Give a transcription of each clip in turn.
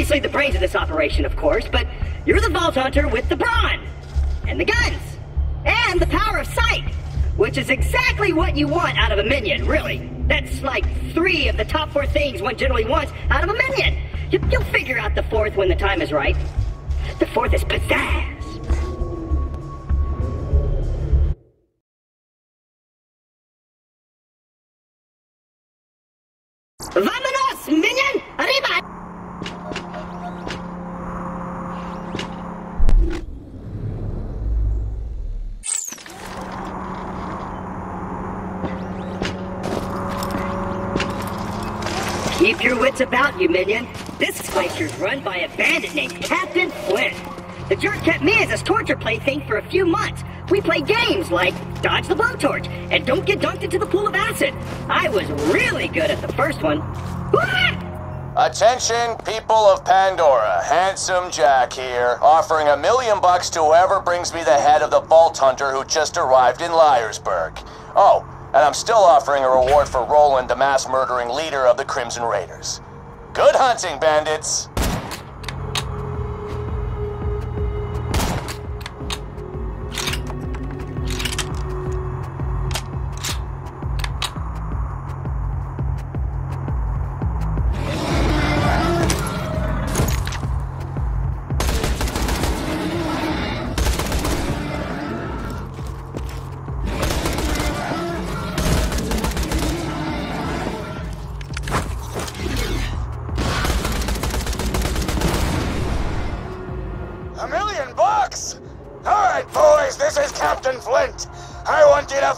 obviously the brains of this operation, of course, but you're the Vault Hunter with the brawn, and the guns, and the power of sight, which is exactly what you want out of a minion, really. That's like three of the top four things one generally wants out of a minion. You, will figure out the fourth when the time is right. The fourth is pizzazz. Your wits about you, minion. This glacier's run by a bandit named Captain Flint. The jerk kept me as his torture plaything for a few months. We played games like Dodge the Blowtorch and Don't Get Dunked into the Pool of Acid. I was really good at the first one. Attention, people of Pandora. Handsome Jack here, offering a million bucks to whoever brings me the head of the Vault Hunter who just arrived in Liar's Berg. Oh, and I'm still offering a reward for Roland, the mass murdering leader of the Crimson Raiders. Good hunting, bandits!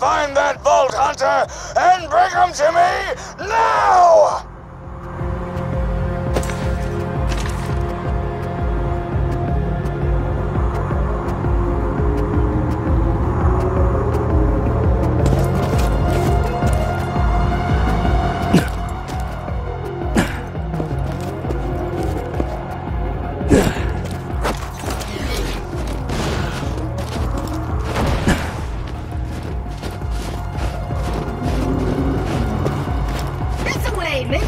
Find that Vault Hunter and bring him to me now!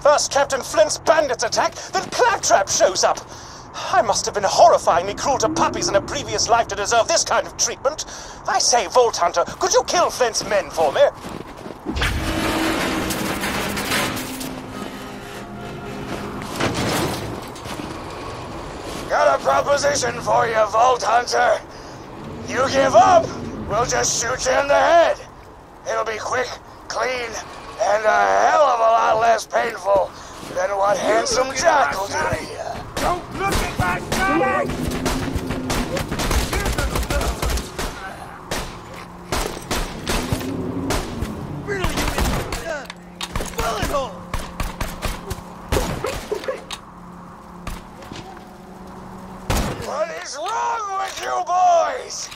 First Captain Flint's bandits attack, then Claptrap shows up. I must have been horrifyingly cruel to puppies in a previous life to deserve this kind of treatment. I say, Vault Hunter, could you kill Flint's men for me? Got a proposition for you, Vault Hunter. You give up, we'll just shoot you in the head. It'll be quick, clean, and a hell of a lot less painful than what Handsome Jack will do to you. Don't look at my stomach! What is wrong with you boys?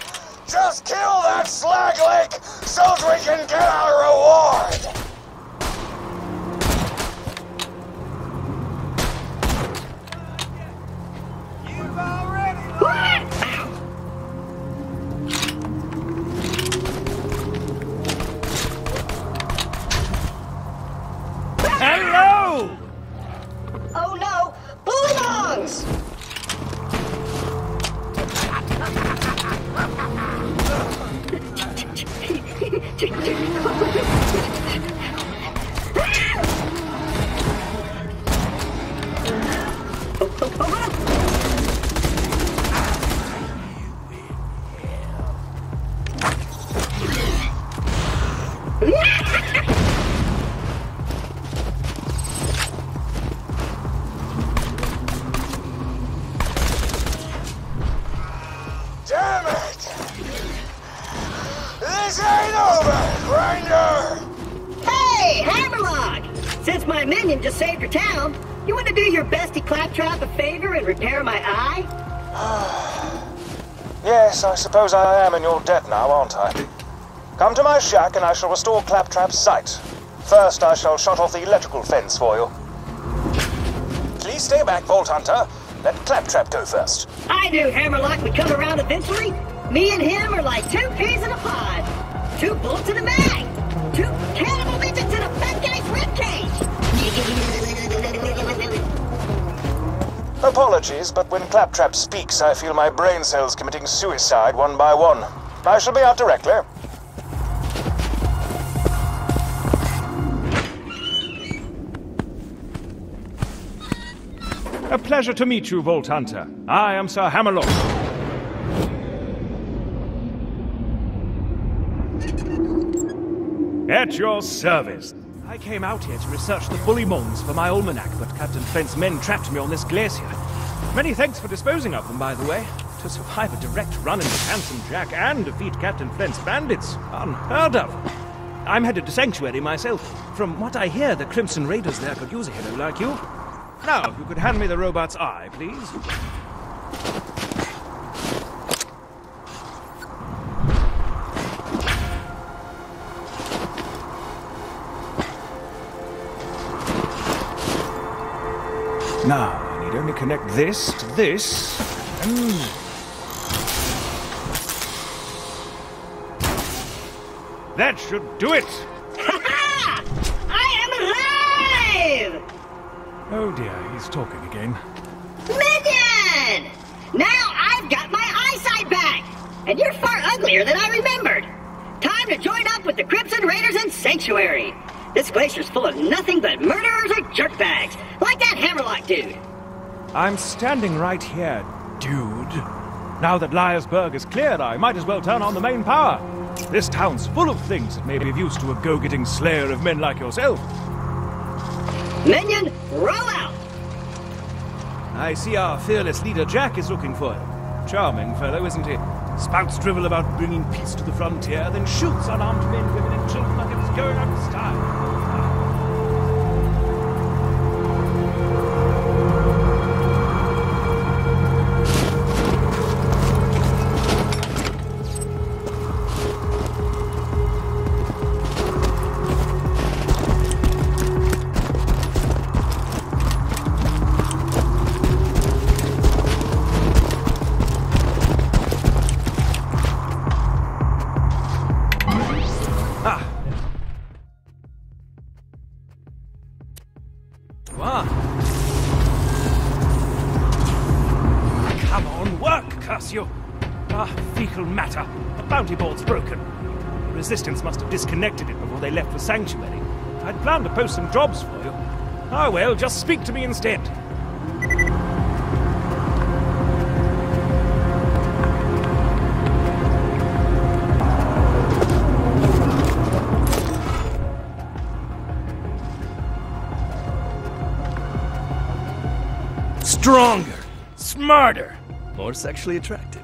Just kill that slag lake so we can get our reward! Since my minion just saved your town, you want to do your bestie Claptrap a favor and repair my eye? Yes, I suppose I am in your debt now, aren't I? Come to my shack and I shall restore Claptrap's sight. First, I shall shut off the electrical fence for you. Please stay back, Vault Hunter. Let Claptrap go first. I knew Hammerlock would come around eventually. Me and him are like two peas in a pod. Two bullets in a mag. Two cannibal midgets in a fat guy's ribcage. Apologies, but when Claptrap speaks, I feel my brain cells committing suicide one by one. I shall be out directly. A pleasure to meet you, Vault Hunter. I am Sir Hammerlock. At your service. I came out here to research the bullymongs for my almanac, but Captain Flint's men trapped me on this glacier. Many thanks for disposing of them, by the way. To survive a direct run into Handsome Jack and defeat Captain Flint's bandits, unheard of. I'm headed to Sanctuary myself. From what I hear, the Crimson Raiders there could use a hero like you. Now, if you could hand me the robot's eye, please. Now, I need only connect this to this. and- That should do it! Ha I am alive! Oh dear, he's talking again. Minion! Now I've got my eyesight back! And you're far uglier than I remembered! Time to join up with the Crimson Raiders in Sanctuary! This glacier's full of nothing but murderers or jerkbags, I'm standing right here, dude. Now that Liar's Berg is cleared, I might as well turn on the main power. This town's full of things that may be of use to a go-getting slayer of men like yourself. Minion, roll out! I see our fearless leader Jack is looking for you. Charming fellow, isn't he? Spouts drivel about bringing peace to the frontier, then shoots unarmed men, women, and children like it's going out of style. Ah, fecal matter. The bounty board's broken. The resistance must have disconnected it before they left for Sanctuary. I'd planned to post some jobs for you. Ah, well, just speak to me instead. Stronger, smarter, more sexually attractive.